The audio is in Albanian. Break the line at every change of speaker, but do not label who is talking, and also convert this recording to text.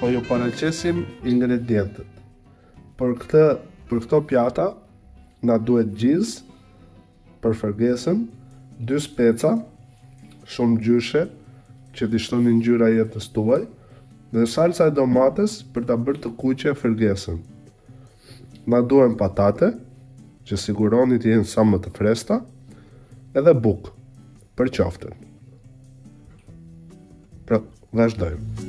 Po ju paraqesim ingredientët. Për këtë, për këto pjata na duhet gjizë për fërgesën, dy speca, shumëngjyrësh që t'i shtoni ngjyra jetës tuaj dhe salca e domates për ta bërë të kuqe fërgesën. Na duhen patate që siguroni të jenë sa më të freskëta, edhe bukë. Për qofte. Pra, vazhdojmë.